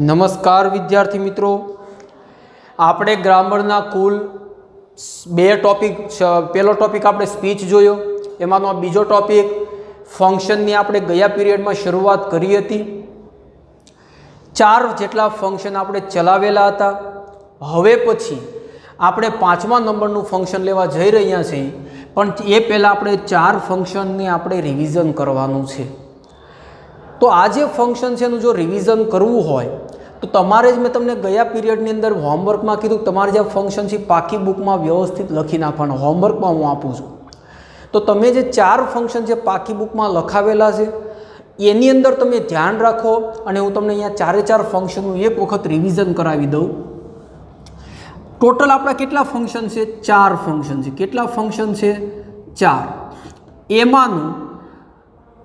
નમસ્કાર વિદ્યાર્થી મિત્રો. આપણે ગ્રામરના કુલ બે ટોપિક પહેલો ટોપિક આપણે સ્પીચ જોયો. એમાંનો બીજો ટોપિક ફંક્શનની આપણે ગયા પીરિયડમાં શરૂઆત કરી હતી. ચાર જેટલા ફંક્શન આપણે ચલાવેલા હતા. હવે પછી આપણે પાંચમા નંબરનું ફંક્શન લેવા જઈ રહ્યા છીએ. પણ એ પહેલાં આપણે ચાર ફંક્શનની આપણે રિવિઝન કરવાનું છે. તો આ જે ફંક્શન છે એનું જો રિવિઝન કરવું હોય, તો તમારે જ મેં તમને ગયા પીરિયડની અંદર હોમવર્કમાં કીધું તમારે જે ફંક્શન છે પાકી બુકમાં વ્યવસ્થિત લખી નાખવાનું. હોમવર્કમાં હું આપું છું. તો તમે જે ચાર ફંક્શન છે પાકી બુકમાં લખાવેલા છે, એની અંદર તમે ધ્યાન રાખો અને હું તમને અહીંયા ચારે ચાર ફંક્શનનું એક વખત રિવિઝન કરાવી દઉં. ટોટલ આપણા કેટલા ફંક્શન છે? ચાર ફંક્શન છે. કેટલા ફંક્શન છે? ચાર. એમાંનું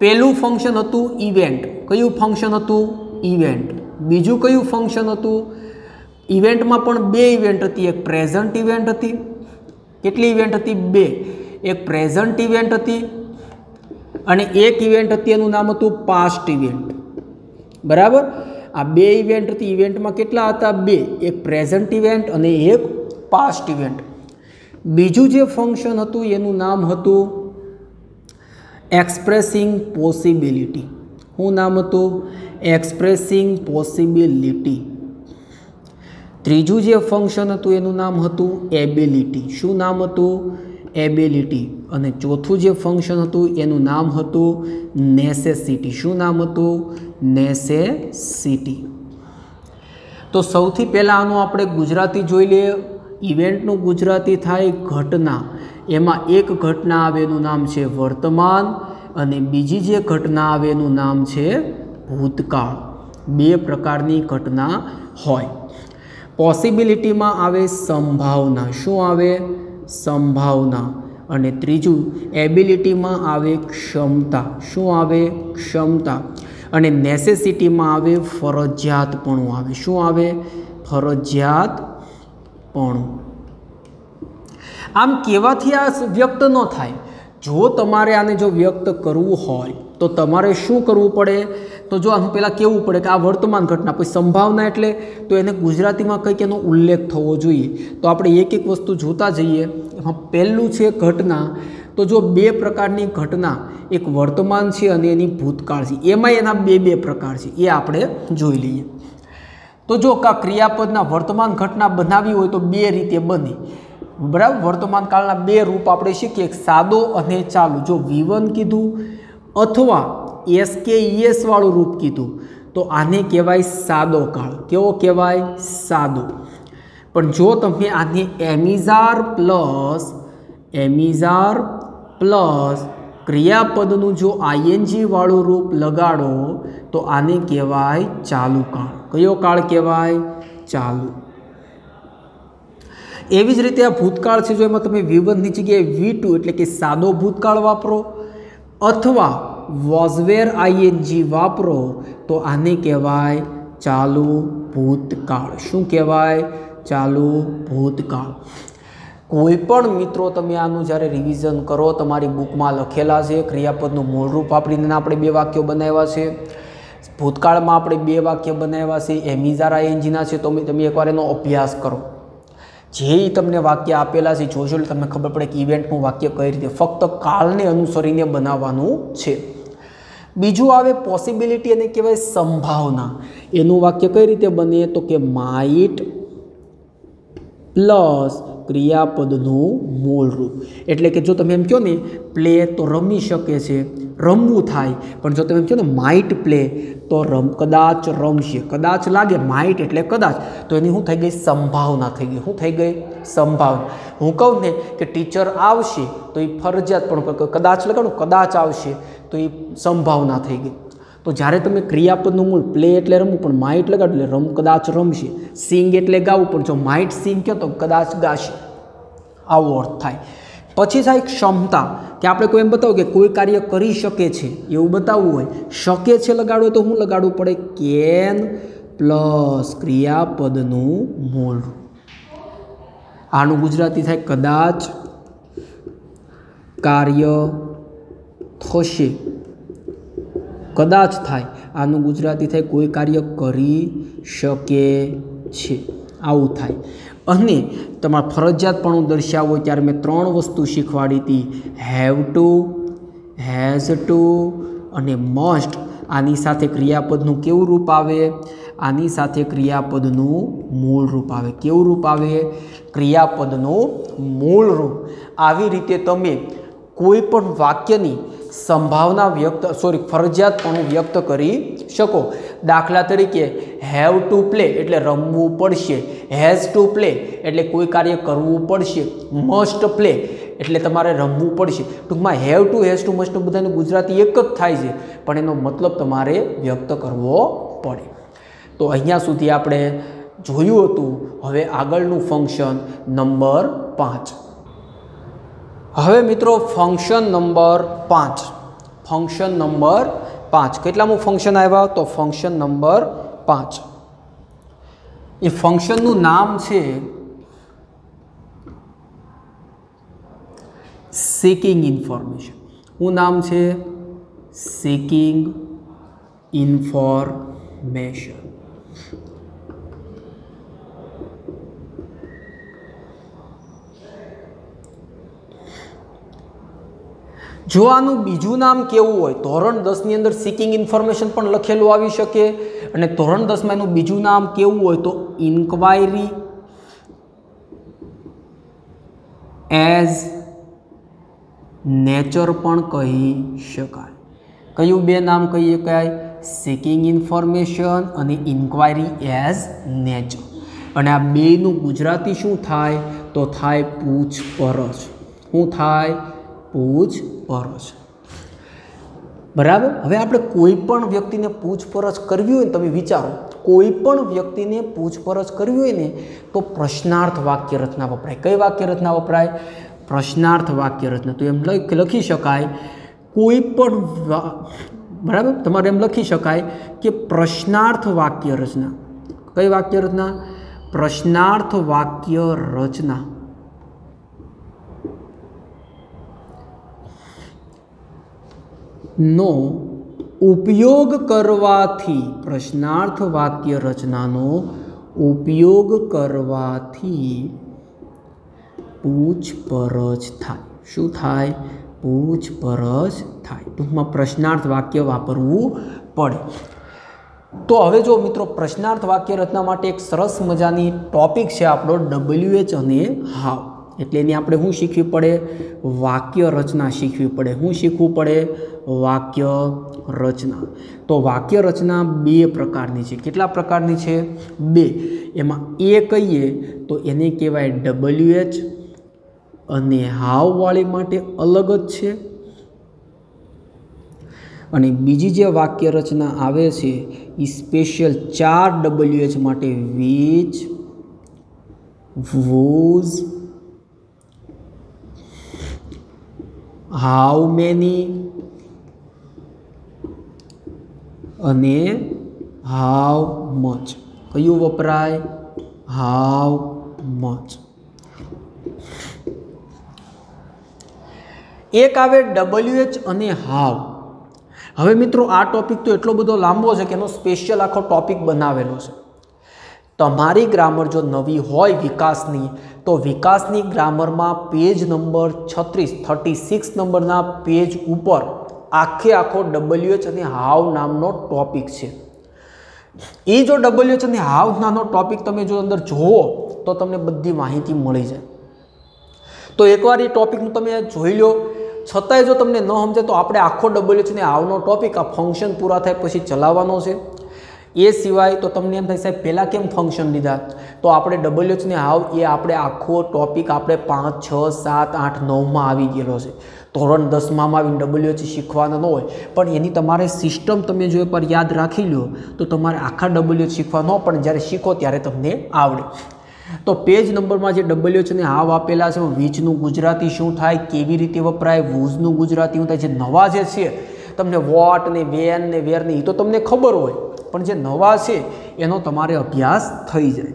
પહેલું ફંક્શન હતું ઇવેન્ટ કયું ફંક્શન હતું? ઇવેન્ટ બીજું કયું ફંક્શન હતું? ઇવેન્ટમાં પણ બે ઇવેન્ટ હતી. એક પ્રેઝન્ટ ઇવેન્ટ હતી. કેટલી ઇવેન્ટ હતી? બે. એક પ્રેઝન્ટ ઇવેન્ટ હતી અને એક ઇવેન્ટ હતી, એનું નામ હતું પાસ્ટ ઇવેન્ટ બરાબર? આ બે ઇવેન્ટ હતી. ઇવેન્ટમાં કેટલા હતા? બે. એક પ્રેઝન્ટ ઇવેન્ટ અને એક પાસ્ટ ઇવેન્ટ બીજું જે ફંક્શન હતું, એનું નામ હતું એક્સપ્રેસિંગ પોસિબિલિટી શું નામ હતું? એક્સપ્રેસિંગ પોસિબિલિટી ત્રીજું જે ફંક્શન હતું એનું નામ હતું એબિલિટી શું નામ હતું? એબિલિટી અને ચોથું જે ફંક્શન હતું એનું નામ હતું નેસેસિટી શું નામ હતું? નેસેસિટી તો સૌથી પહેલાં આનું આપણે ગુજરાતી જોઈ લઈએ. ઇવેન્ટનું ગુજરાતી થાય ઘટના. એમાં એક ઘટના આવે એનું નામ છે વર્તમાન અને બીજી જે ઘટના આવે એનું નામ છે ભૂતકાળ. બે પ્રકારની ઘટના હોય. પોસિબિલિટીમાં આવે સંભાવના. શું આવે? સંભાવના. અને ત્રીજું, એબિલિટીમાં આવે ક્ષમતા. શું આવે? ક્ષમતા. અને નેસેસિટીમાં આવે ફરજિયાતપણું આવે. શું આવે? ફરજિયાતપણું. આમ કહેવાથી આ વ્યક્ત ન થાય. જો તમારે આને જો વ્યક્ત કરવું હોય, તો તમારે શું કરવું પડે? તો જો આનું પહેલાં કહેવું પડે કે આ વર્તમાન ઘટના, પછી સંભાવના એટલે, તો એને ગુજરાતીમાં કંઈક એનો ઉલ્લેખ થવો જોઈએ. તો આપણે એક એક વસ્તુ જોતા જઈએ. એમાં પહેલું છે ઘટના. તો જો બે પ્રકારની ઘટના, એક વર્તમાન છે અને એની ભૂતકાળ છે. એમાં એના બે બે પ્રકાર છે. એ આપણે જોઈ લઈએ. તો જો કા ક્રિયાપદના વર્તમાન ઘટના બનાવી હોય તો બે રીતે બની. બરાબર? વર્તમાન કાળના બે રૂપ આપણે શીખીએ. સાદો અને ચાલુ. જો વિવન કીધું અથવા એસ કે વાળું રૂપ કીધું, તો આને કહેવાય સાદો કાળ. કેવો કહેવાય? સાદો. પણ જો તમે આને એમિઝાર પ્લસ એમિઝાર પ્લસ ક્રિયાપદનું જો વાળું રૂપ લગાડો, તો આને કહેવાય ચાલુ કાળ. કયો કાળ કહેવાય? ચાલુ. એવી જ રીતે આ ભૂતકાળ છે જો એમાં તમે વી જગ્યાએ વી ટુ એટલે કે સાદો ભૂતકાળ વાપરો, અથવા વોઝવેર આઈએનજી વાપરો, તો આને કહેવાય ચાલુ ભૂતકાળ. શું કહેવાય? ચાલુ ભૂતકાળ. કોઈ પણ મિત્રો તમે આનું જ્યારે રિવિઝન કરો, તમારી બુકમાં લખેલા છે, ક્રિયાપદનું મૂળરૂપ વાપરીને આપણે બે વાક્યો બનાવ્યા છે. ભૂતકાળમાં આપણે બે વાક્ય બનાવ્યા છે એમિઝાર આઈએનજીના છે, તો તમે એકવાર એનો અભ્યાસ કરો. જે તમને વાક્ય આપેલા છે જોશો એટલે તમને ખબર પડે કે ઇવેન્ટનું વાક્ય કઈ રીતે ફક્ત કાળને અનુસરીને બનાવવાનું છે. બીજું આવે પોસિબિલિટી અને કહેવાય સંભાવના. એનું વાક્ય કઈ રીતે બને તો કે માઇટ પ્લસ ક્રિયાપદનું મૂળરૂપ એટલે કે જો તમે એમ કહો ને, પ્લે તો રમી શકે છે, રમવું થાય, પણ જો તમે એમ કહો ને માઇટ પ્લે તો રમ, કદાચ રમશે. કદાચ લાગે માઇટ એટલે કદાચ. તો એની શું થઈ ગઈ? સંભાવના થઈ ગઈ. શું થઈ ગઈ? સંભાવના. હું કહું ને કે ટીચર આવશે તો એ ફરજિયાત પણ કદાચ લગાડું, કદાચ આવશે તો એ સંભાવના થઈ ગઈ. તો જ્યારે તમે ક્રિયાપદનું મૂળ પ્લે એટલે રમવું, પણ માઇટ લગાડ એટલે રમ કદાચ રમશે. સિંગ એટલે ગાવું, પણ જો માઇટ સિંગ કહો તો કદાચ ગાશે. આવો અર્થ થાય. પછી થાય ક્ષમતા, કે આપણે કોઈ એમ બતાવું કે કોઈ કાર્ય કરી શકે છે, એવું બતાવવું હોય. શકે છે લગાડવું તો શું લગાડવું પડે કેન પ્લસ ક્રિયાપદનું મૂળ. આનું ગુજરાતી થાય કદાચ કાર્ય થશે. કદાચ થાય. આનું ગુજરાતી થાય, કોઈ કાર્ય કરી શકે છે. આવું થાય. અને તમારે ફરજિયાતપણું દર્શાવવું હોય ત્યારે મેં ત્રણ વસ્તુ શીખવાડી હતી. હેવ ટુ હેઝ ટુ અને મસ્ટ આની સાથે ક્રિયાપદનું કેવું રૂપ આવે? આની સાથે ક્રિયાપદનું મૂળ રૂપ આવે. કેવું રૂપ આવે? ક્રિયાપદનું મૂળ રૂપ. આવી રીતે તમે કોઈ પણ વાક્યની સંભાવના વ્યક્ત સોરી ફરજિયાતપણું વ્યક્ત કરી શકો. દાખલા તરીકે હેવ ટુ પ્લે એટલે રમવું પડશે. હેઝ ટુ પ્લે એટલે કોઈ કાર્ય કરવું પડશે. મસ્ટ પ્લે એટલે તમારે રમવું પડશે. ટૂંકમાં have to has to must બધાને ગુજરાતી એક જ થાય છે. પણ એનો મતલબ તમારે વ્યક્ત કરવો પડે. તો અહીંયા સુધી આપણે જોયું હતું. હવે આગળનું ફંક્શન નંબર પાંચ. હવે મિત્રો ફંક્શન નંબર પાંચ. ફંક્શન નંબર પાંચ. કેટલામું ફંક્શન આવ્યા? તો ફંક્શન નંબર પાંચ. એ ફંક્શનનું નામ છે સેકિંગ ઇન્ફોર્મેશન શું નામ છે? સેકિંગ ઇન્ફોર્મેશન જો આનું બીજું નામ કેવું હોય? ધોરણ દસની અંદર સીકિંગ ઇન્ફોર્મેશન પણ લખેલું આવી શકે. અને ધોરણ દસમાં એનું બીજું નામ કેવું હોય તો ઇન્ક્વાયરી એઝ નેચર પણ કહી શકાય. કયું બે નામ કહી શકાય સીકિંગ ઇન્ફોર્મેશન અને ઇન્ક્વાયરી એઝ નેચર અને આ બેનું ગુજરાતી શું થાય? તો થાય પૂછપરછ. શું થાય? પૂછપરછ બરાબર? હવે આપણે કોઈ પણ વ્યક્તિને પૂછપરછ કરવી હોય ને તમે વિચારો, કોઈ પણ વ્યક્તિને પૂછપરછ કરવી હોય ને તો પ્રશ્નાર્થ વાક્ય રચના વપરાય. કઈ વાક્ય રચના વપરાય? પ્રશ્નાર્થ વાક્ય રચના. તો એમ લખી શકાય કોઈ પણ બરાબર? તમારે એમ લખી શકાય કે પ્રશ્નાર્થ વાક્ય રચના. કઈ વાક્ય રચના? પ્રશ્નાર્થ વાક્ય રચના. નો ઉપયોગ કરવાથી, પ્રશ્નાર્થ વાક્ય રચનાનો ઉપયોગ કરવાથી પૂછપરછ થાય. શું થાય? પૂછપરછ થાય. ટૂંકમાં પ્રશ્નાર્થ વાક્ય વાપરવું પડે. તો હવે જો મિત્રો, પ્રશ્નાર્થ વાક્ય રચના માટે એક સરસ મજાની ટોપિક છે આપણો ડબલ્યુ એચ અને હાવ. એટલે એની આપણે શું શીખવી પડે? વાક્ય રચના શીખવી પડે. શું શીખવું પડે? વાક્ય રચના. તો વાક્ય રચના બે પ્રકારની છે. કેટલા પ્રકારની છે? બે. એમાં એ કહીએ તો એને કહેવાય ડબલ્યુ એચ અને હાવવાળી માટે અલગ જ છે. અને બીજી જે વાક્ય રચના આવે છે એ સ્પેશિયલ ચાર ડબલ્યુ એચ માટે વીચ વોઝ હાઉ મેની? અને હાઉ મચ? કયું વપરાય? How much. એક આવે ડબલ્યુ એચ અને હાવ હવે મિત્રો આ ટોપિક તો એટલો બધો લાંબો છે કે એનો સ્પેશિયલ આખો ટોપિક બનાવેલો છે. તમારી ગ્રામર જો નવી હોય વિકાસની, તો વિકાસની ગ્રામરમાં પેજ નંબર છત્રીસ થર્ટી સિક્સ નંબરના પેજ ઉપર આખે આખો ડબલ્યુ એચ અને હાવ નામનો ટોપિક છે. એ જો ડબલ્યુ એચ અને હાવ નામનો ટોપિક તમે જો અંદર જુઓ, તો તમને બધી માહિતી મળી જાય. તો એકવાર એ ટોપિકનું તમે જોઈ લો. છતાંય જો તમને ન સમજે તો આપણે આખો ડબલ્યુ અને હાવનો ટોપિક આ ફંક્શન પૂરા થાય પછી ચલાવવાનો છે. એ સિવાય તો તમને એમ થાય, સાહેબ, પહેલાં કેમ ફંક્શન લીધા? તો આપણે ડબલ્યુ એચ હાવ, એ આપણે આખો ટોપિક આપણે પાંચ, છ, સાત, આઠ, નવમાં આવી ગયેલો છે. ધોરણ દસમાં આવીને ડબલ્યુ એચ શીખવાના ન હોય, પણ એની તમારે સિસ્ટમ તમે જો એકવાર યાદ રાખી લો, તો તમારે આખા ડબલ્યુ એચ શીખવા ન પણ જ્યારે શીખો ત્યારે તમને આવડે. તો પેજ નંબરમાં જે ડબલ્યુ છે હાવ આપેલા છે, વીજનું ગુજરાતી શું થાય, કેવી રીતે વપરાય, વૂઝનું ગુજરાતી શું થાય, જે નવા જે છે, તમને વોટ ને વેન ને વેર ને એ તો તમને ખબર હોય. પણ જે નવા છે, એનો તમારે અભ્યાસ થઈ જાય.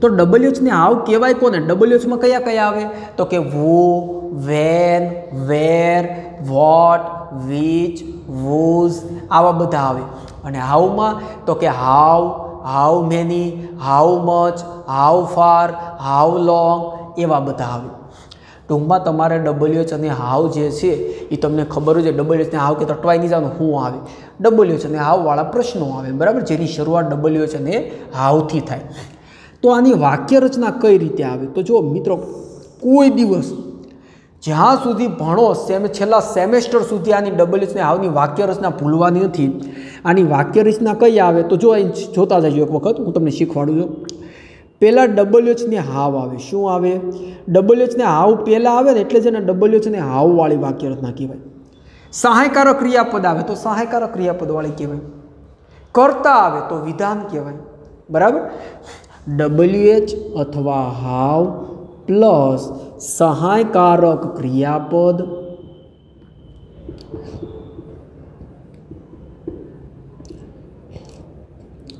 તો ડબલ્યુચને આવ કહેવાય કોને? ડબલ્યુચમાં કયા કયા આવે? તો કે who, when, where, what, which, whose આવા બધા આવે. અને હાઉમાં? તો કે how how many, how much, how far, how long એવા બધા આવે. ટૂંકમાં તમારે ડબલ્યુએચ અને હાવ જે છે એ તમને ખબર છે ડબલ્યુએચ ને હાવ કે તટવાઈ નહીં જવાનું શું આવે. ડબલ્યુએચ અને હાવવાળા પ્રશ્નો આવે, બરાબર? જેની શરૂઆત ડબલ્યુએચ અને હાવથી થાય. તો આની વાક્ય રચના કઈ રીતે આવે? તો જો મિત્રો, કોઈ દિવસ જ્યાં સુધી ભણો સેમ, છેલ્લા સેમેસ્ટર સુધી આની ડબલ્યુએચ ને હાવની વાક્ય રચના ભૂલવાની નથી. આની વાક્ય રચના કઈ આવે? તો જો અહીં જોતા જજો એક વખત, હું તમને શીખવાડું છું. પહેલાં ડબલ્યુએચને હાવ આવે. શું આવે? ડબલ્યુએચને હાવ પહેલાં આવે ને એટલે જ એને ડબલ્યુએચને હાવવાળી વાક્ય રચના કહેવાય. સહાયકારક ક્રિયાપદ આવે તો સહાયકારક ક્રિયાપદવાળી કહેવાય. કરતા આવે તો વિધાન કહેવાય. બરાબર? ડબલ્યુએચ અથવા હાવ પ્લસ સહાયકારક ક્રિયાપદ.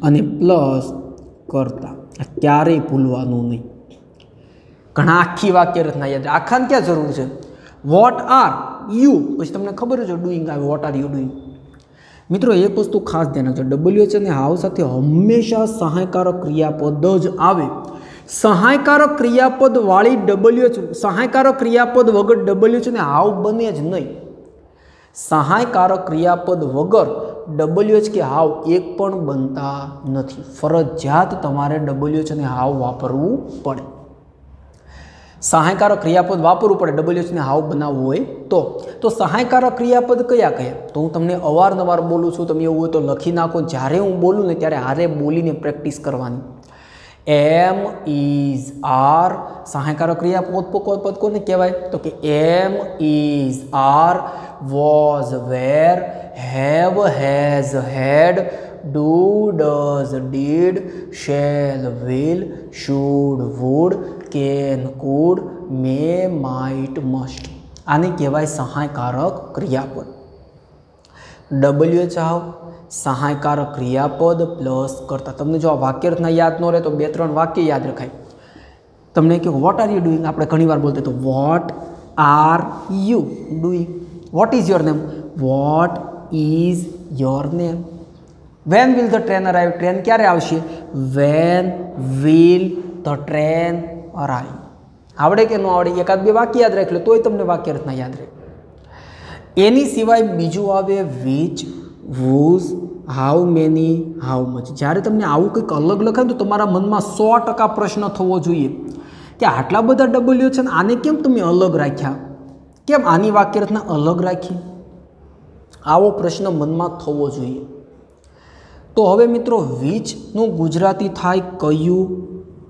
અને પ્લસ કરતા. ક્યારેય ભૂલવાનું નહીં. ઘણા આખી વાક્ય રચના યાદ આખાને ક્યાં જરૂર છે? વોટ આર યુ પછી તમને ખબર છે ડુઈંગ આવે. વોટ આર યુ ડુઈંગ મિત્રો, એક વસ્તુ ખાસ ધ્યાન રાખજો. ડબલ્યુએચ અને હાવ સાથે હંમેશા સહાયકારક ક્રિયાપદ જ આવે. સહાયકારક ક્રિયાપદ વાળી ડબલ્યુએચ સહાયકારક ક્રિયાપદ વગર ડબલ્યુએચ અને હાવ બને જ નહીં. સહાયકારક ક્રિયાપદ વગર ડબલ્યુએચ કે હાવ એક પણ બનતા નથી. ફરજિયાત તમારે ડબલ્યુએચ અને હાવ વાપરવું પડે. સહાયકારક ક્રિયાપદ વાપરવું પડે ડબલ્યુએચને હાવ બનાવવું હોય તો. તો સહાયકારક ક્રિયાપદ કયા કયા તો હું તમને અવારનવાર બોલું છું, તમે એવું હોય તો લખી નાખો. જ્યારે હું બોલું ને ત્યારે હારે બોલીને પ્રેક્ટિસ કરવાની. એમ ઇઝ આર સહાયકારક ક્રિયાપદ પદ કોને કહેવાય તો કે am is are was were have has had do does did shall will should would can could may might must આને કહેવાય સહાયકારક ક્રિયાપદ. ડબલ્યુ આવ સહાયકારક ક્રિયાપદ પ્લસ કરતા. તમને જો આ વાક્ય રચના યાદ ન રહે તો બે ત્રણ વાક્ય યાદ રખાય. તમને કે વોટ આર યુ ડુઈંગ આપણે ઘણીવાર બોલતા તો what are you doing what is your name what is your name when will the train arrive train ક્યારે આવશે? When will the train arrive આવડે કે ન આવડે? એકાદ બે વાક્ય યાદ રાખી લો, તોય તમને વાક્ય રચના યાદ રહે. એની સિવાય બીજું આવે which whose how many how much જ્યારે તમને આવું કંઈક અલગ લખાય તો તમારા મનમાં સો ટકા પ્રશ્ન થવો જોઈએ કે આટલા બધા ડબલ્યુ છે ને આને કેમ તમે અલગ રાખ્યા? કેમ આની વાક્ય રચના અલગ રાખી? આવો પ્રશ્ન મનમાં થવો જોઈએ. તો હવે મિત્રો વીચનું ગુજરાતી થાય કયું,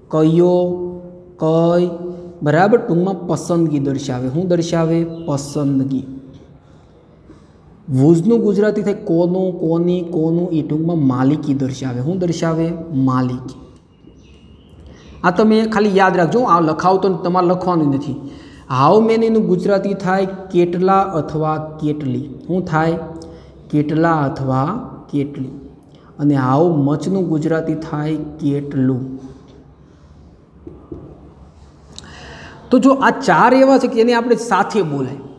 કયો, કઈ? બરાબર? ટૂંકમાં પસંદગી દર્શાવે. હું દર્શાવે પસંદગી. વૂઝનું ગુજરાતી થાય કોનું, કોની, કોનું એ ટૂંકમાં માલિકી દર્શાવે. શું દર્શાવે માલિકી. આ તમે ખાલી યાદ રાખજો, આ લખાવ તો તમારે લખવાનું નથી. હાઉ મેનીનું ગુજરાતી થાય કેટલા અથવા કેટલી? શું થાય કેટલા અથવા કેટલી? અને હાઉ મચનું ગુજરાતી થાય કેટલું? તો જો આ ચાર એવા છે કે એને આપણે સાથે બોલાય.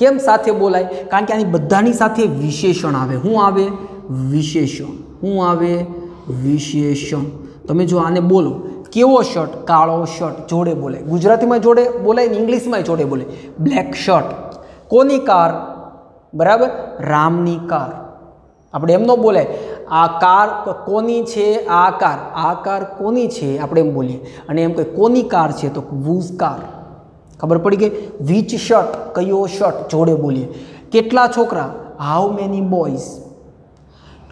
કેમ સાથે બોલાય? કારણ કે આની બધાની સાથે વિશેષણ આવે. શું આવે? વિશેષણ. શું આવે? વિશેષણ. તમે જો આને બોલો, કેવો શર્ટ? કાળો શર્ટ, જોડે બોલાય. ગુજરાતીમાં જોડે બોલાય ને ઇંગ્લિશમાં જોડે બોલાય. Black shirt. કોની કાર? બરાબર? રામની કાર. આપણે એમ ન બોલાય. આ કાર કોની છે? આ કાર. આ કાર કોની છે? આપણે એમ બોલીએ. અને એમ કે કોની કાર છે? તો વૂઝ કાર. ખબર પડી ગઈ? વિચ શર્ટ કયો શર્ટ જોડે બોલીએ. કેટલા છોકરા? હાઉ મેની બોયઝ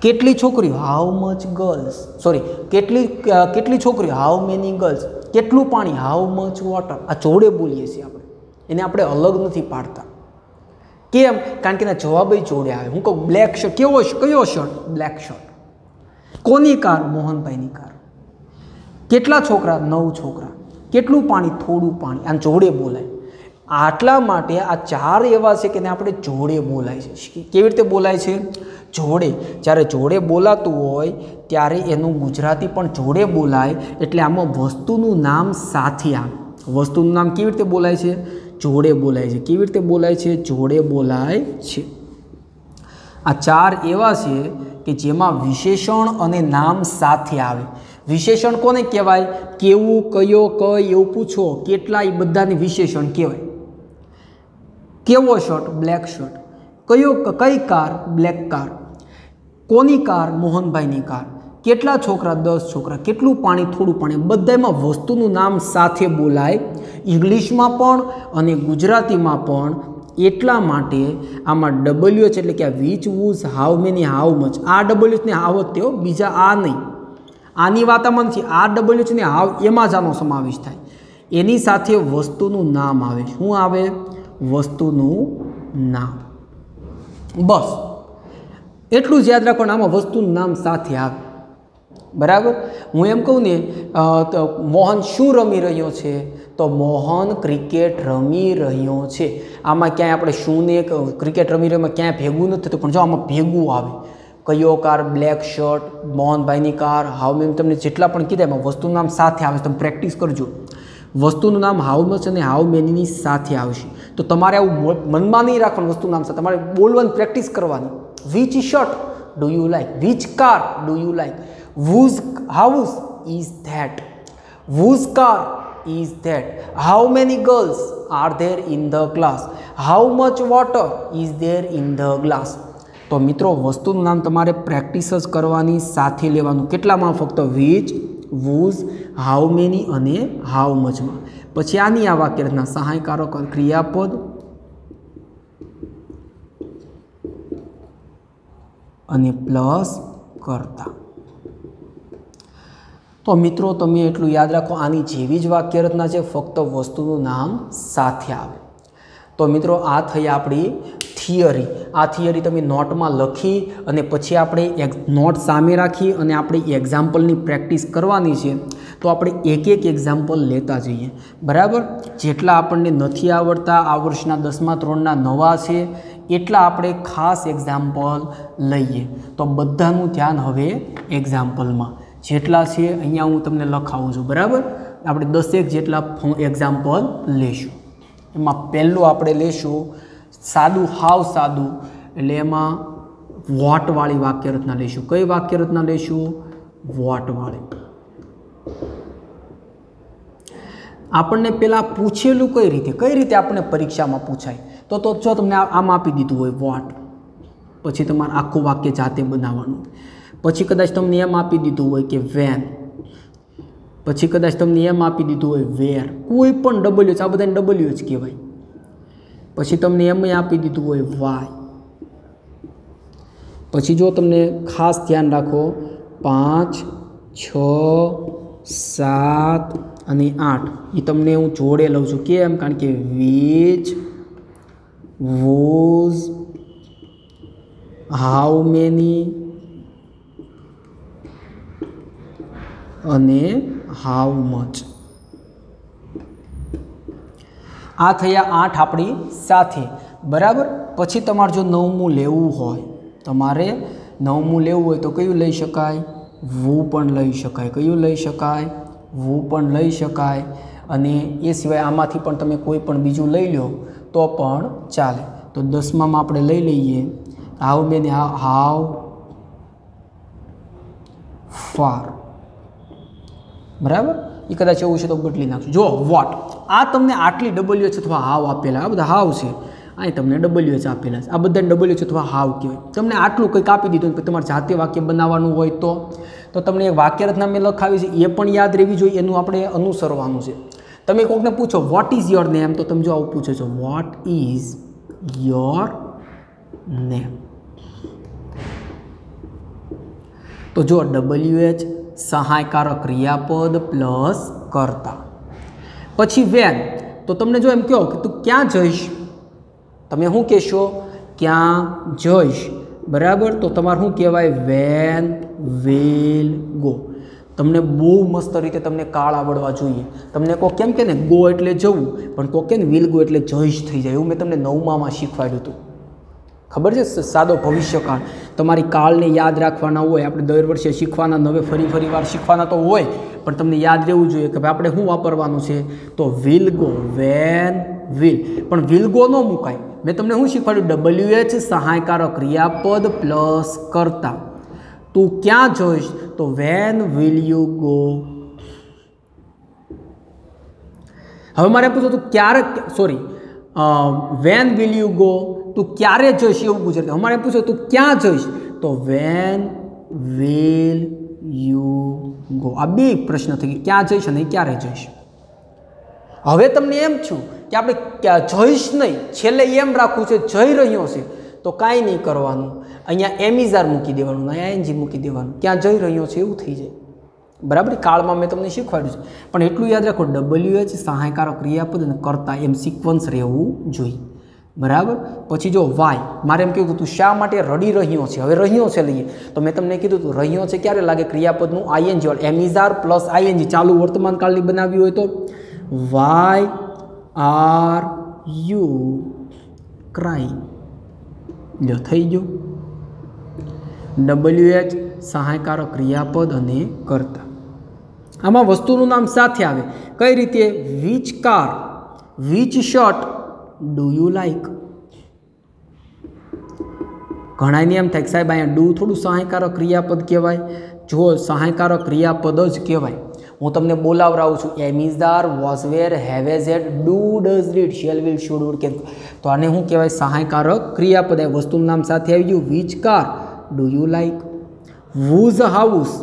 કેટલી છોકરીઓ? હાઉ મચ ગર્લ્સ સોરી કેટલી કેટલી છોકરીઓ? હાઉ મેની ગર્લ્સ કેટલું પાણી? હાઉ મચ વોટર આ જોડે બોલીએ છીએ આપણે. એને આપણે અલગ નથી પાડતા. કેમ? કારણ કે એના જવાબ જોડે આવે. હું કહું બ્લેક શર્ટ કેવો કયો શર્ટ બ્લેક શર્ટ કોની કાર? મોહનભાઈની કાર. કેટલા છોકરા? નવ છોકરા. કેટલું પાણી? થોડું પાણી. આમ જોડે બોલાય. આટલા માટે આ ચાર એવા છે કે આપણે જોડે બોલાય છે. કેવી રીતે બોલાય છે? જોડે. જ્યારે જોડે બોલાતું હોય, ત્યારે એનું ગુજરાતી પણ જોડે બોલાય, એટલે આમાં વસ્તુનું નામ સાથે આવે. વસ્તુનું નામ કેવી રીતે બોલાય છે? જોડે બોલાય છે. કેવી રીતે બોલાય છે? જોડે બોલાય છે. આ ચાર એવા છે કે જેમાં વિશેષણ અને નામ સાથે આવે. વિશેષણ કોને કહેવાય? કેવું, કયો, કઈ, એવું પૂછો. કેટલા એ બધાને વિશેષણ કહેવાય. કેવો શર્ટ બ્લેક શર્ટ કયો કઈ કાર બ્લેક કાર કોની કાર મોહનભાઈની કાર કેટલા છોકરા? દસ છોકરા. કેટલું પાણી? થોડું પાણી. બધામાં વસ્તુનું નામ સાથે બોલાય. ઇંગ્લિશમાં પણ અને ગુજરાતીમાં પણ. એટલા માટે આમાં ડબલ્યુ એચ એટલે કે આ which whose how many how much આ ડબલ્યુ હાવત તેઓ, બીજા આ નહીં. આની વાત આમાં નથી આ ડબલ્યુ ને હાવ એમાં જ આનો સમાવેશ થાય. એની સાથે વસ્તુનું નામ આવે. શું આવે? વસ્તુનું નામ. બસ. એટલું જ યાદ રાખવાનું, આમાં વસ્તુનું નામ સાથે આવે. બરાબર? હું એમ કહું ને તો મોહન શું રમી રહ્યો છે? તો મોહન ક્રિકેટ રમી રહ્યો છે. આમાં ક્યાંય આપણે શું ને ક્રિકેટ રમી રહ્યો ક્યાંય ભેગું નથી થતું, પણ જો આમાં ભેગું આવે કયો કાર બ્લેક શર્ટ મોહનભાઈની કાર હાઉ મેમ તમને જેટલા પણ કીધા એમાં વસ્તુનું નામ સાથે આવે તમે પ્રેક્ટિસ કરજો. વસ્તુનું નામ હાઉ મચ અને હાઉ મેનીની સાથે આવશે. તો તમારે આવું મનમાં નહીં રાખવાનું વસ્તુનું નામ સાથે. તમારે બોલવાની પ્રેક્ટિસ કરવાની. Which shirt do you like which car do you like whose house is that whose car is that? How many girls are there in the class? How much water is there in the glass? તો મિત્રો વસ્તુનું નામ તમારે practice જ કરવાની, સાથે લેવાનું. કેટલામાં? ફક્ત વીચ વૂઝ, હાઉ મેની અને હાઉ મચમાં પછી આની આ વાક્ય રચના સહાયકારક ક્રિયાપદ અને પ્લસ કરતા. તો મિત્રો, તમે એટલું યાદ રાખો, આની જેવી જ વાક્યરચના છે, ફક્ત વસ્તુનું નામ સાથે આવે. તો મિત્રો, આ થઈ આપણી થિયરી. આ થિયરી તમે નોટમાં લખી અને પછી આપણે નોટ સામે રાખી અને આપણે એક્ઝામ્પલની પ્રેક્ટિસ કરવાની છે, તો આપણે એક એક એક્ઝામ્પલ લેતા જઈએ. બરાબર? જેટલા આપણને નથી આવડતા આ વર્ષના દસમા ધોરણના નવા છે, એટલા આપણે ખાસ એક્ઝામ્પલ લઈએ. તો બધાનું ધ્યાન હવે એક્ઝામ્પલમાં જેટલા છે અહીંયા હું તમને લખાવું છું. બરાબર? આપણે દસેક જેટલા એક્ઝામ્પલ લેશું. એમાં પહેલું આપણે લેશું સાદું, હાવ સાદું. એટલે એમાં વોટવાળી વાક્યરચના લઈશું. કઈ વાક્યરચના લઈશું? વોટવાળી. આપણને પહેલાં પૂછેલું કઈ રીતે? કઈ રીતે આપણને પરીક્ષામાં પૂછાય? તો તો જો તમને આમ આપી દીધું હોય, વોટ. પછી તમારે આખું વાક્ય જાતે બનાવવાનું. પછી કદાચ તમને એમ આપી દીધું હોય કે વેન. પછી કદાચ તમને એમ આપી દીધું હોય વેર. કોઈ પણ ડબલ્યુ આ બધાને ડબલ્યુ જ કહેવાય. પછી તમને એમ આપી દીધું હોય વાય. પછી જો તમને ખાસ ધ્યાન રાખો, પાંચ, છ, સાત અને આઠ. એ તમને હું જોડે લઉં છું. કેમ? કારણ કે વીજ, વોઝ, હાઉ મેની અને હાઉ મચ. આ થયા આઠ આપણી સાથે. બરાબર? પછી તમારે જો નવમું લેવું હોય, તમારે નવમું લેવું હોય તો કયું લઈ શકાય? વુ પણ લઈ શકાય. કયું લઈ શકાય? વુ પણ લઈ શકાય. અને એ સિવાય આમાંથી પણ તમે કોઈ પણ બીજું લઈ લો તો પણ ચાલે. તો દસમામાં આપણે લઈ લઈએ. હાવ બેન હાવ ફાર. બરાબર? એ કદાચ એવું છે તો બદલી નાખશું જો, વોટ? આ તમને આટલી ડબલ્યુ એચ અથવા હાવ આપેલા, આ બધા હાવ છે. અહીં તમને ડબલ્યુ એચ આપેલા છે. આ બધા ડબલ્યુ એચ અથવા હાવ કહેવાય. તમને આટલું કંઈક આપી દીધું તમારે જાતે વાક્ય બનાવવાનું હોય તો તો તમને એક વાક્ય રચના મેં લખાવી છે, એ પણ યાદ રહેવી જોઈએ, એનું આપણે અનુસરવાનું છે. તમે કોઈકને પૂછો વોટ ઇઝ યોર નેમ તો તમે જો આવું પૂછો છો વોટ ઇઝ યોર નેમ તો જો ડબલ્યુ એચ સહાયકારક ક્રિયાપદ પ્લસ કરતા. પછી વેન? તો તમને જો એમ કહો કે તું ક્યાં જઈશ? તમે શું કહેશો? ક્યાં જઈશ? બરાબર? તો તમારે શું કહેવાય? When will go. તમને બહુ મસ્ત રીતે તમને કાળ આવડવા જોઈએ. તમને કહો કેમ કે ને, ગો એટલે જવું, પણ કહો કે ને, વિલ ગો એટલે જઈશ થઈ જાય. એવું મેં તમને નવમામાં શીખવાડ્યું હતું. ખબર છે? સાદો ભવિષ્યકાળ. તમારી કાળને યાદ રાખવાના હોય, આપણે દર વર્ષે શીખવાના, નવે ફરી ફરી વાર શીખવાના તો હોય, પણ તમને યાદ રહેવું જોઈએ કે ભાઈ આપણે શું વાપરવાનું છે? તો વિલ ગો વેન વિલ પણ વિલ ગો ન મુકાય. મેં તમને શું શીખવાડ્યું? ડબલ્યુ એચ સહાયકારક ક્રિયાપદ પ્લસ કરતા. તું ક્યાં જોઈશ? તો વેન વિલ યુ ગો હવે મારે પૂછો તું ક્યારે sorry when will you go તું ક્યારે જોઈશ એવું ગુજરાતી અમારે પૂછો, તું ક્યાં જોઈશ? તો વેન વેલ યુ ગો આ બે પ્રશ્ન થઈ ગયા. ક્યાં જઈશ અને ક્યારે જઈશ? હવે તમને એમ છું કે આપણે ક્યાં જઈશ નહીં, છેલ્લે એમ રાખવું છે, જઈ રહ્યો છે, તો કાંઈ નહીં કરવાનું. અહીંયા એમિઝાર મૂકી દેવાનું, અહીંયા એનજી મૂકી દેવાનું. ક્યાં જઈ રહ્યો છે એવું થઈ જાય. બરાબર? કાળમાં મેં તમને શીખવાડ્યું છે. પણ એટલું યાદ રાખો ડબલ્યુ એચ સહાયકારક ક્રિયાપદ અને કરતા એમ સિક્વન્સ રહેવું જોઈએ. બરાબર? પછી જો વાય મારે એમ કીધું હતું શા માટે રડી રહ્યો છે? હવે રહ્યો છે લઈએ. તો મેં તમને કીધું તું, રહ્યો છે ક્યારે લાગે? ક્રિયાપદનું આઈએનજી વાળ એમિઝાર પ્લસ આઈએનજી ચાલુ વર્તમાન કાળની બનાવી હોય તો? વાય આર યુ ક્રાઇમ જો થઈ ગયું. ડબલ્યુ એચ સહાયકારક ક્રિયાપદ અને કરતા. આમાં વસ્તુનું નામ સાથે આવે. કઈ રીતે? Which car which shirt do you like ઘણાને એમ થાય સાહેબ, અહીંયા ડુ થોડું સહાયકારક ક્રિયાપદ કહેવાય. જો સહાયકારક ક્રિયાપદ જ કહેવાય. હું તમને બોલાવરાવું છું. Am is are was do does did shall will should would કે તો આને શું કહેવાય? સહાયકારક ક્રિયાપદ. વસ્તુનું નામ સાથે આવી ગયું. Which car do you like whose house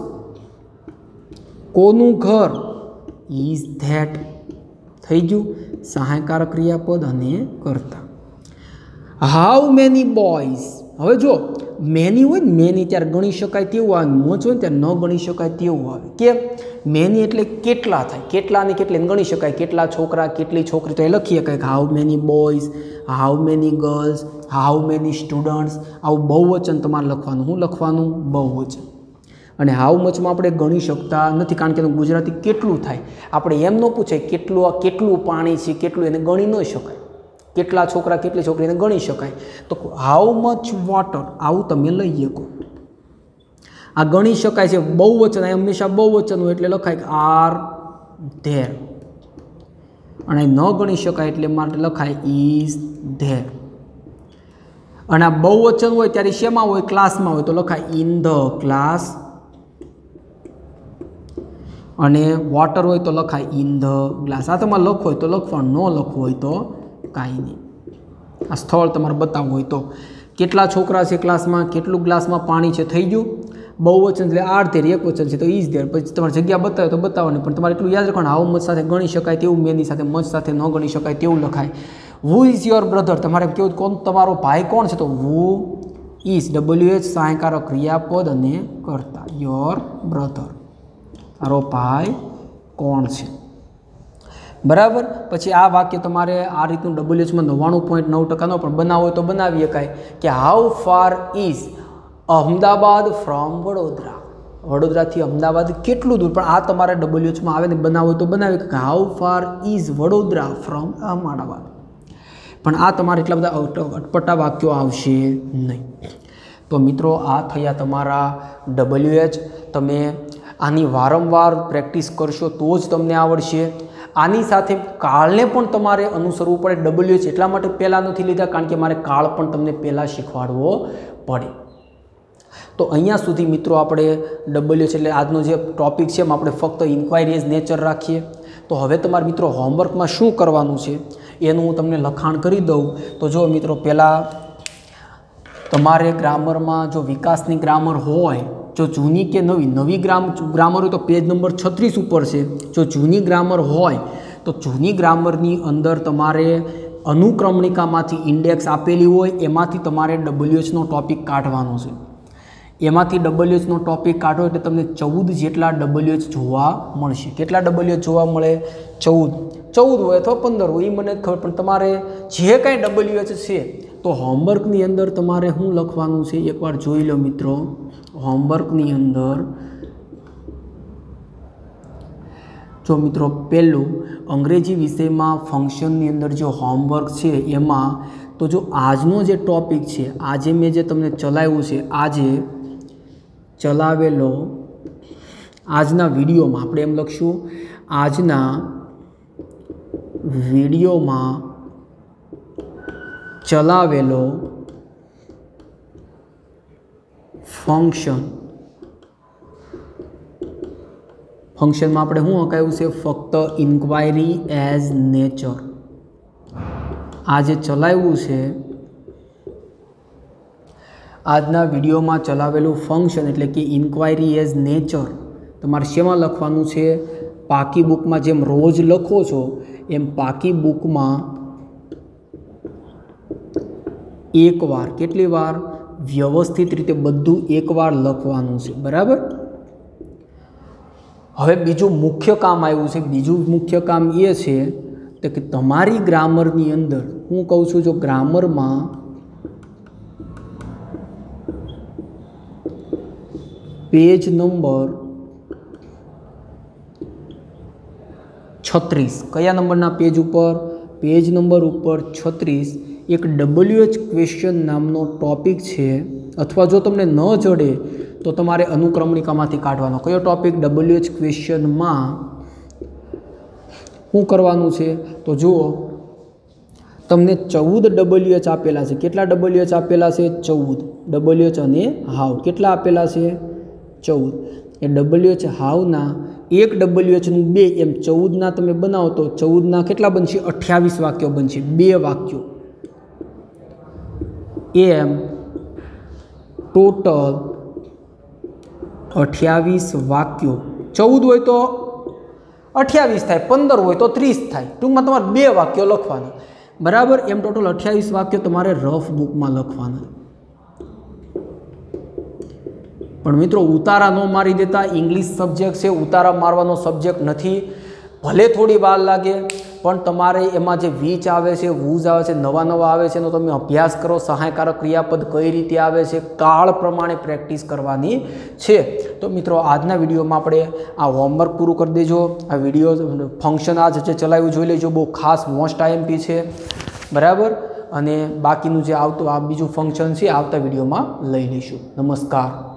કોનું ઘર? ઇઝ ધેટ થઈ ગયું. સહાયકારક ક્રિયાપદ અને કરતા. હાઉ મેની બોયઝ હવે જો મેની હોય ને મેની ત્યારે ગણી શકાય તેવું આવે મોચ હોય ને ત્યારે ન ગણી શકાય તેવું આવે. કેમ મેની એટલે કેટલા થાય? કેટલા ને કેટલી ગણી શકાય? કેટલા છોકરા, કેટલી છોકરી? તો એ લખી શકાય કે how many boys how many girls how many students આવું બહુવચન તમારે લખવાનું. હું લખવાનું બહુવચન. અને હાઉ મચમાં આપણે ગણી શકતા નથી, કારણ કે એનું ગુજરાતી કેટલું થાય? આપણે એમ ન પૂછાય કેટલું આ કેટલું પાણી છે, કેટલું એને ગણી ન શકાય. કેટલા છોકરા, કેટલી છોકરીને ગણી શકાય. તો હાઉ મચ વોટર આવું તમે લઈ શકો. આ ગણી શકાય છે બહુ વચન આ હંમેશા બહુ વચન હોય એટલે લખાય કે આર ધેર. અને ન ગણી શકાય એટલે માટે લખાય ઇઝ ધેર. અને આ બહુ વચન હોય ત્યારે શેમાં હોય? ક્લાસમાં હોય. તો લખાય ઇન ધ ક્લાસ અને વોટર હોય તો લખાય ઇન ધ ગ્લાસ આ તમારે લખવું હોય તો લખવાનું, ન લખવું હોય તો કાંઈ નહીં. આ સ્થળ તમારે બતાવવું હોય તો. કેટલા છોકરા છે ક્લાસમાં કેટલું ગ્લાસમાં પાણી છે? થઈ ગયું? બહુ વચન એટલે આર ધેર એક વચન છે, તો ઈજ ધેર પછી તમારે જગ્યા બતાવે તો બતાવવાની, પણ તમારે એટલું યાદ રાખવાનું, આવું મત સાથે ગણી શકાય, તેવું મેની સાથે, મત સાથે ન ગણી શકાય, તેવું લખાય. વુ ઇઝ યોર બ્રધર તમારે કેવું કોણ, તમારો ભાઈ કોણ છે? તો વુ ઇઝ ડબલ્યુ એચ સહાયકારક ક્રિયાપદ અને કરતા. યોર બ્રધર તારો ભાઈ કોણ છે? બરાબર? પછી આ વાક્ય તમારે આ રીતનું ડબલ્યુએચમાં નવ્વાણું પોઈન્ટ નવ ટકાનો પણ બનાવો તો બનાવી શકાય કે how far is Ahmedabad from Vadodara? વડોદરાથી અમદાવાદ કેટલું દૂર? પણ આ તમારે ડબલ્યુએચમાં આવે ને બનાવો તો બનાવી કે how far is Vadodara from Ahmedabad પણ આ તમારે એટલા બધા અટપટા વાક્યો આવશે નહીં. તો મિત્રો, આ થયા તમારા ડબલ્યુએચ. તમે આની વારંવાર પ્રેક્ટિસ કરશો તો જ તમને આવડશે. આની સાથે કાળને પણ તમારે અનુસરવું પડે. ડબલ્યુ એચ એટલા માટે પહેલાં નથી લીધા, કારણ કે મારે કાળ પણ તમને પહેલાં શીખવાડવો પડે. તો અહીંયા સુધી મિત્રો આપણે ડબલ્યુ એચ એટલે આજનો જે ટોપિક છે એમાં આપણે ફક્ત ઇન્ક્વાયરી એઝ નેચર રાખીએ. તો હવે તમારા મિત્રો હોમવર્કમાં શું કરવાનું છે એનું હું તમને લખાણ કરી દઉં. તો જો મિત્રો, પહેલાં તમારે ગ્રામરમાં જો વિકાસની ગ્રામર હોય જો જૂની કે નવી નવી ગ્રામ, ગ્રામર હોય તો પેજ નંબર છત્રીસ ઉપર છે. જો જૂની ગ્રામર હોય, તો જૂની ગ્રામરની અંદર તમારે અનુક્રમણિકામાંથી ઇન્ડેક્સ આપેલી હોય, એમાંથી તમારે ડબલ્યુએચનો ટોપિક કાઢવાનો છે. એમાંથી ડબલ્યુએચનો ટોપિક કાઢો એટલે તમને ચૌદ જેટલા ડબલ્યુએચ જોવા મળશે. કેટલા ડબલ્યુએચ જોવા મળે? ચૌદ. ચૌદ હોય અથવા પંદર હોય એ મને ખબર, પણ તમારે જે કાંઈ ડબલ્યુએચ છે તો હોમવર્કની અંદર તમારે શું લખવાનું છે? એકવાર જોઈ લો મિત્રો. હોમવર્કની અંદર જો મિત્રો પહેલું, અંગ્રેજી વિષયમાં ફંક્શનની અંદર જો હોમવર્ક છે એમાં, તો જો આજનો જે ટોપિક છે, આજે મેં જે તમને ચલાવ્યું છે, આજે ચલાવેલો આજના વિડીયોમાં આપણે એમ લખશું, આજના વિડીયોમાં ચલાવેલો ફંક્શન ફંક્શનમાં આપણે શું હકાયું છે? ફક્ત ઇન્ક્વાયરી એઝ નેચર આ જે ચલાવ્યું છે, આજના વિડીયોમાં ચલાવેલું ફંક્શન એટલે કે ઇન્ક્વાયરી એઝ નેચર તમારે શેમાં લખવાનું છે? પાકી બુકમાં જેમ રોજ લખો છો, એમ પાકી બુકમાં એકવાર, કેટલી વાર? વ્યવસ્થિત રીતે બધું એકવાર લખવાનું છે, બરાબર? હવે બીજું મુખ્ય કામ આવ્યું છે, બીજું મુખ્ય કામ એ છે તો કે તમારી ગ્રામરની અંદર, હું કહું છું જો ગ્રામરમાં પેજ નંબર છત્રીસ, કયા નંબરના પેજ ઉપર? પેજ નંબર ઉપર છત્રીસ એક ડબલ્યુએચ ક્વેશ્ચન નામનો ટોપિક છે, અથવા જો તમને ન જડે, તો તમારે અનુક્રમણિકામાંથી કાઢવાનો. કયો ટોપિક ડબલ્યુએચ ક્વેશ્ચનમાં શું કરવાનું છે? તો જુઓ, તમને ચૌદ ડબલ્યુએચ આપેલા છે. કેટલા ડબલ્યુએચ આપેલા છે? ચૌદ. ડબલ્યુએચ અને હાવ. કેટલા આપેલા છે? ચૌદ. એ ડબલ્યુએચ હાવના એક ડબલ્યુએચનું બે, એમ ચૌદના તમે બનાવો તો ચૌદના કેટલા બનશે? અઠ્યાવીસ વાક્યો બનશે. બે વાક્યો. એમ ટોટલ અઠ્યાવીસ વાક્યો. ચૌદ હોય તો અઠ્યાવીસ થાય, પંદર હોય તો ત્રીસ થાય. ટૂંકમાં તમારે બે વાક્યો લખવાના. બરાબર? એમ ટોટલ અઠ્યાવીસ વાક્યો તમારે રફ બુકમાં લખવાના. પણ મિત્રો, ઉતારા ન મારી દેતા. ઇંગ્લિશ સબ્જેક્ટ છે, ઉતારા મારવાનો સબ્જેક્ટ નથી. ભલે થોડી વાર લાગે પણ તમારે એમાં જે વીચ આવે છે વૂઝ આવે છે, નવા નવા આવે છે એનો તમે અભ્યાસ કરો, સહાયકારક ક્રિયાપદ કઈ રીતે આવે છે, કાળ પ્રમાણે પ્રેક્ટિસ કરવાની છે. તો મિત્રો, આજના વિડીયોમાં આપણે આ હોમવર્ક પૂરું કરી દેજો. આ વીડિયો ફંક્શન આજ જે ચલાવ્યું જોઈ લેજો, બહુ ખાસ, મોસ્ટ આઈએમપી છે. બરાબર? અને બાકીનું જે આવતું, આ બીજું ફંક્શન છે, આવતા વિડીયોમાં લઈ લઈશું. નમસ્કાર.